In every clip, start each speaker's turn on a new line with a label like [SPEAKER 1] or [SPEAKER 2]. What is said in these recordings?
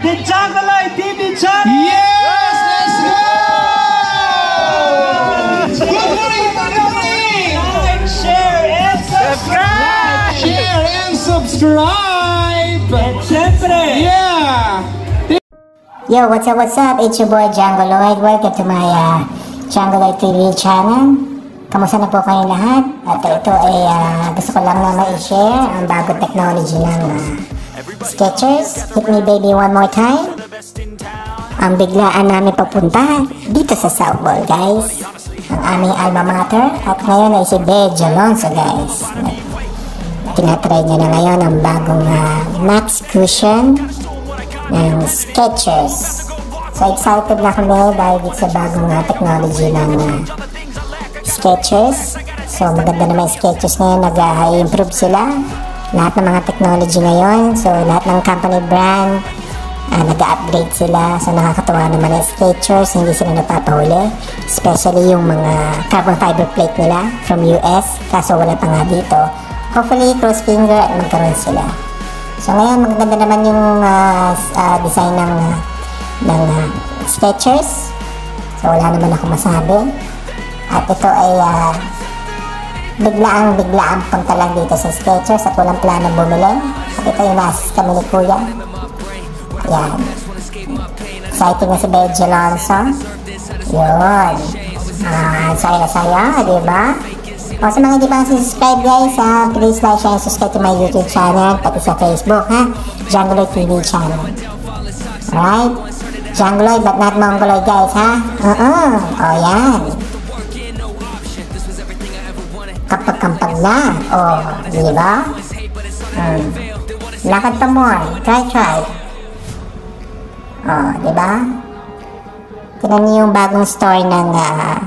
[SPEAKER 1] the Jungleoid TV channel!
[SPEAKER 2] Yes! Let's go! Good morning! Good morning!
[SPEAKER 1] Like, share, and subscribe!
[SPEAKER 2] Share and subscribe!
[SPEAKER 1] At syempre,
[SPEAKER 2] Yeah!
[SPEAKER 3] Yo, what's up, what's up? It's your boy Jungleoid. Welcome to my uh, Jungleoid TV channel. Kamusta na po kayo lahat? At ito ay uh, gusto ko lang na ma-share ang bagong technology ng uh, Skechers. Hit me baby one more time. Ang biglaan namin papunta dito sa South Ball, guys. Ang aming alma mater. At ngayon ay si Bedge Alonso, guys. Tinatry niya na ngayon ang bagong uh, Max Cushion ng Skechers. So excited na kami dahil dito sa bagong uh, technology ng uh, Skechers. So maganda naman yung Skechers ngayon, nag-improve sila. Lahat ng mga technology ngayon, so lahat ng company brand, uh, nag-upgrade sila. So nakakatuwa naman yung Skechers, hindi sila napapahuli. Especially yung mga carbon fiber plate nila from US, kaso wala pa nga dito. Hopefully, cross finger at magkaroon sila. So ngayon maganda naman yung uh, uh, design ng uh, ng uh, Skechers. So wala naman ako masabi. At ito ay uh, biglaang biglaang punta lang dito sa Skechers at walang plano bumili. At ito yung nasis kami ni Kuya. Yan. Exciting na si Benji Alonso. Yun. Ah, saya-saya, di ba? O sa mga hindi pa subscribe guys, ha, please like, share, and subscribe to my YouTube channel, pati sa Facebook, ha? Jungloid TV channel. Alright? Jungloid, but not Mongoloid guys, ha? Uh-uh. O, yan. Na. O, di ba? Hmm. Lakad pa more. Try, try. O, di ba? Tignan niyo yung bagong store ng, ah,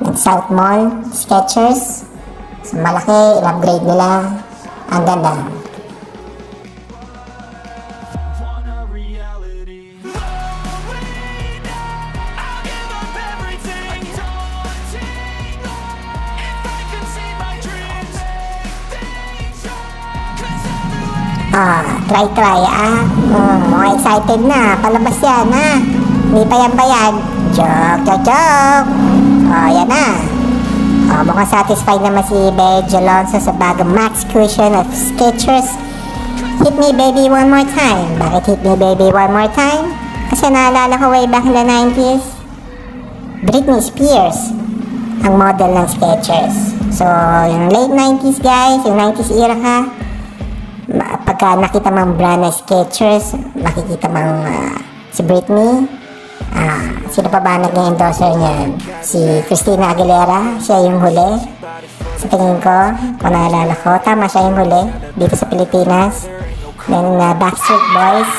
[SPEAKER 3] ng South Mall, Skechers. So, malaki, in-upgrade nila. Ang ganda. Ah, try try ah. Hmm, mga excited na. Palabas yan ah. Hindi pa yan ba yan? Joke, joke, joke. Oh, yan na. Oh, mukhang satisfied naman si Bedge Alonso sa bagong Max Cushion of Skechers. Hit me baby one more time. Bakit hit me baby one more time? Kasi naalala ko way back in the 90s. Britney Spears ang model ng Skechers. So, yung late 90s guys, yung 90s era ma- pagka nakita mang brand na Skechers, makikita mang ah, si Britney, ah, sino pa ba naging endorser niyan? Si Christina Aguilera, siya yung huli. Sa tingin ko, kung naalala ko, tama siya yung huli dito sa Pilipinas. Then, uh, Backstreet Boys,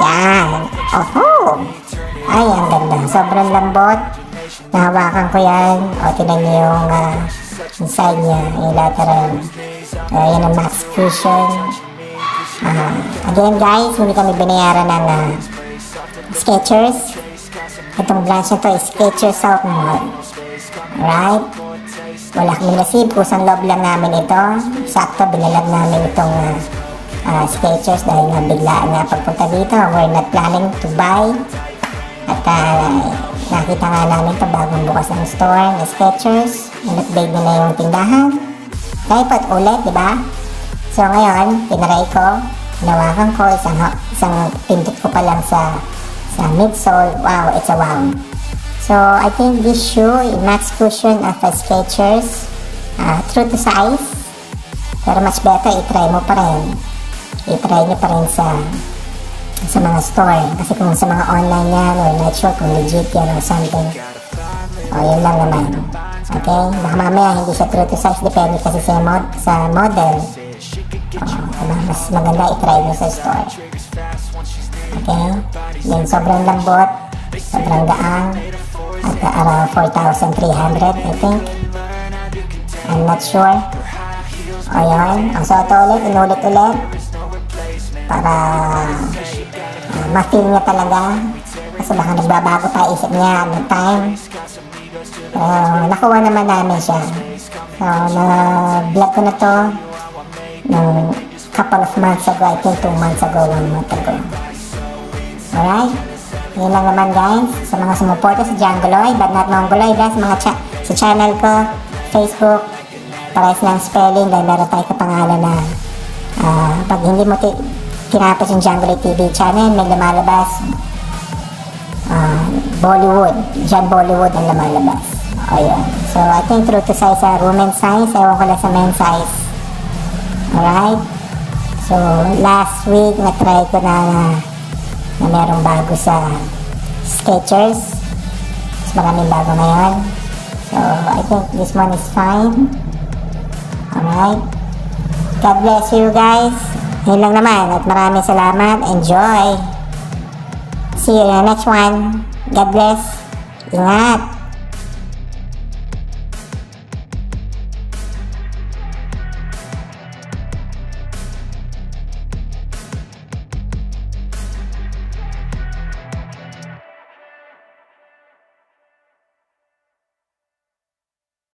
[SPEAKER 3] yan. Oho! Ay, ang ganda. Sobrang lambot. Nahawakan ko yan. O, tinan niyo yung ah, inside niya, yung lateral. Uh, yan ang Max Cushion. Ah, again guys, hindi kami binayaran ng uh, Skechers. Itong branch na to is Skechers South Mall. Alright? Wala kami nasib, kusang loob lang namin ito. Sakto, binalag namin itong uh, uh, Skechers dahil nga biglaan nga pagpunta dito. We're not planning to buy. At uh, nakita nga namin ito bagong bukas ng store na Skechers. In-upgrade nila yung tindahan. Dapat ulit, di ba? So ngayon, tinaray ko, hinawakan ko, isang, isang pindot ko pa lang sa sa midsole. Wow, it's a wow. So I think this shoe, max cushion of a Skechers, uh, true to size. Pero much better, itry mo pa rin. Itry nyo pa rin sa sa mga store. Kasi kung sa mga online yan, we're not sure kung legit yan or something. O, yun lang naman. Okay? Baka mamaya hindi siya true to size. Depende kasi sa, mod sa model. Mas maganda itry mo sa store. Okay? Then, sobrang lambot. Sobrang gaang. At around 4,300, I think. I'm not sure. O, yun. Ang suot ulit, inulit ulit. Para uh, ma-feel niya talaga. Kasi baka nagbabago pa isip niya at time. Pero nakuha naman namin siya. So, na-vlog ko na to nung couple of months ago. I think two months ago, one month ago. Alright? Yun lang naman guys. Sa mga sumuporta sa Jangoloy, but not Mongoloid, guys. Mga cha- sa channel ko, Facebook, pares ng spelling dahil meron tayo kapangalan na ah, pag hindi mo ti- tinapos yung Jangoloy TV channel, may lumalabas ah, Bollywood. Diyan Bollywood ang lumalabas. O yun. So, I think true to size sa women's size. Ewan ko lang sa men's size. Alright? So, last week, na-try ko na na, na merong bago sa Skechers. Mas maraming bago ngayon. So, I think this one is fine. Alright? God bless you guys. Yun lang naman. At maraming salamat. Enjoy. See you in the next one. God bless. Ingat.